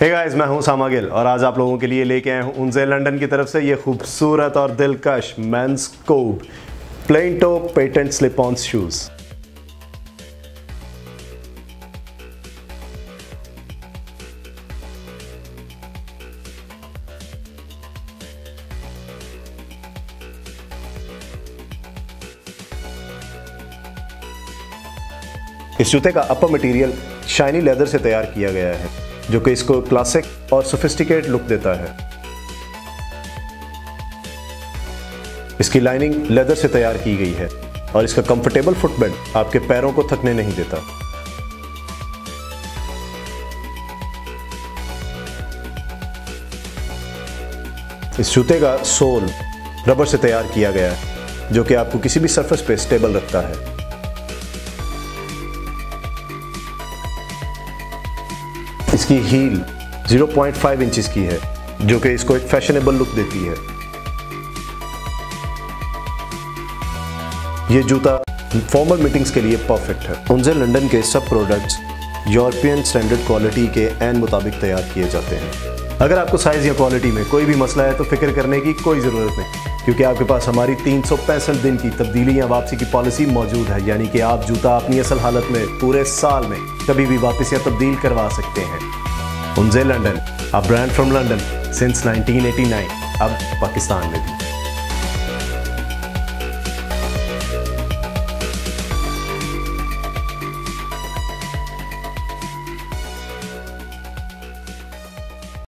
Hey guys मैं हूँ सामा गिल और आज आप लोगों के लिए लेके आए हूँ उनसे लंदन की तरफ़ से ये खूबसूरत और दिलकश men's Cobb plain toe patent slip on shoes इस जूते का अपर मटेरियल शाइनी लेदर से तैयार किया गया है। जो कि इसको क्लासिक और सोफिस्टिकेट लुक देता है। इसकी लाइनिंग लेदर से तैयार की गई है और इसका कंफर्टेबल फुटबेड आपके पैरों को थकने नहीं देता। इस जूते का सोल रबर से तैयार किया गया है, जो कि आपको किसी भी सरफेस पे स्टेबल रखता है। इसकी हील 0.5 इंचेस की है, जो कि इसको एक फैशनेबल लुक देती है। ये जूता फॉर्मल मीटिंग्स के लिए परफेक्ट है। उनसे लंदन के सब प्रोडक्ट्स यूरोपियन स्टैंडर्ड क्वालिटी के एन मुताबिक तैयार किए जाते हैं। अगर आपको साइज़ या क्वालिटी में कोई भी मसला है तो फ़िक्र करने की कोई ज़रूरत नहीं। क्योंकि आपके पास हमारी तीन दिन की तब्दीली या वापसी की पॉलिसी मौजूद है, यानी कि आप जूता अपनी असल हालत में पूरे साल में कभी भी वापस या तब्दील करवा सकते हैं। उनजे London a brand from London since 1989 अब पाकिस्तान में भी।